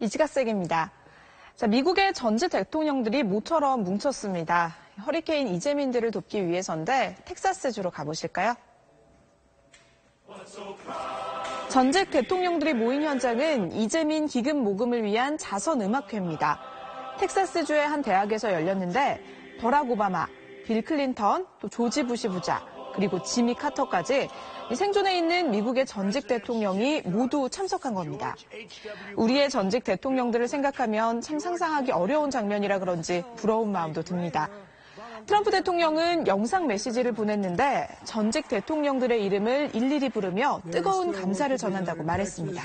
이지가세입니다. 자, 미국의 전직 대통령들이 모처럼 뭉쳤습니다. 허리케인 이재민들을 돕기 위해서인데 텍사스주로 가보실까요? 전직 대통령들이 모인 현장은 이재민 기금 모금을 위한 자선 음악회입니다. 텍사스주의 한 대학에서 열렸는데 버락 오바마, 빌 클린턴, 또 조지 부시 부자, 그리고 지미 카터까지 생존해 있는 미국의 전직 대통령이 모두 참석한 겁니다. 우리의 전직 대통령들을 생각하면 참 상상하기 어려운 장면이라 그런지 부러운 마음도 듭니다. 트럼프 대통령은 영상 메시지를 보냈는데 전직 대통령들의 이름을 일일이 부르며 뜨거운 감사를 전한다고 말했습니다.